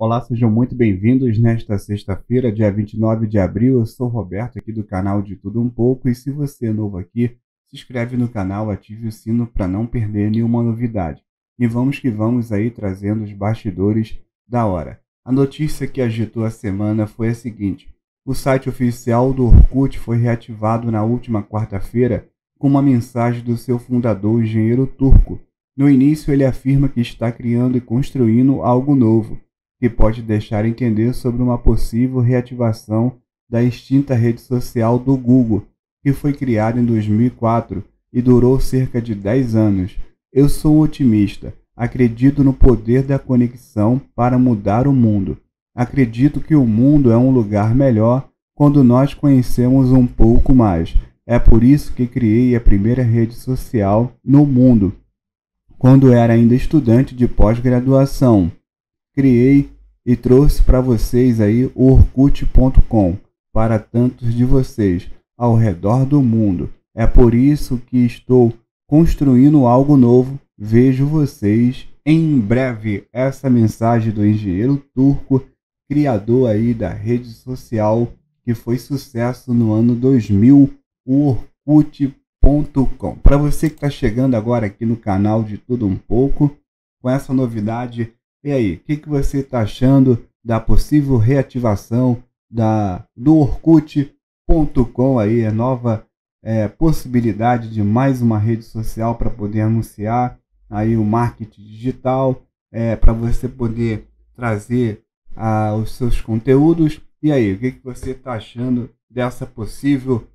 Olá, sejam muito bem-vindos nesta sexta-feira, dia 29 de abril. Eu sou Roberto aqui do canal de Tudo Um Pouco e se você é novo aqui, se inscreve no canal, ative o sino para não perder nenhuma novidade. E vamos que vamos aí trazendo os bastidores da hora. A notícia que agitou a semana foi a seguinte: o site oficial do Orkut foi reativado na última quarta-feira com uma mensagem do seu fundador, o engenheiro turco. No início, ele afirma que está criando e construindo algo novo que pode deixar entender sobre uma possível reativação da extinta rede social do Google, que foi criada em 2004 e durou cerca de 10 anos. Eu sou otimista, acredito no poder da conexão para mudar o mundo. Acredito que o mundo é um lugar melhor quando nós conhecemos um pouco mais. É por isso que criei a primeira rede social no mundo, quando era ainda estudante de pós-graduação criei e trouxe para vocês aí o Orkut.com para tantos de vocês ao redor do mundo. É por isso que estou construindo algo novo. Vejo vocês em breve. Essa mensagem do engenheiro turco, criador aí da rede social que foi sucesso no ano 2000, o Orkut.com. Para você que está chegando agora aqui no canal de Tudo Um Pouco, com essa novidade e aí, o que, que você está achando da possível reativação da, do Orkut.com aí, a nova é, possibilidade de mais uma rede social para poder anunciar aí o marketing digital, é, para você poder trazer ah, os seus conteúdos. E aí, o que, que você está achando dessa possível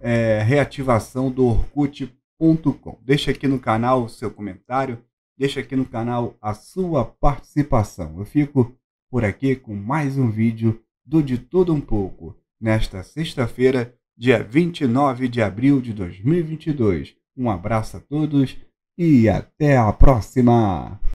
é, reativação do Orkut.com? Deixa aqui no canal o seu comentário Deixa aqui no canal a sua participação. Eu fico por aqui com mais um vídeo do De Tudo Um Pouco, nesta sexta-feira, dia 29 de abril de 2022. Um abraço a todos e até a próxima!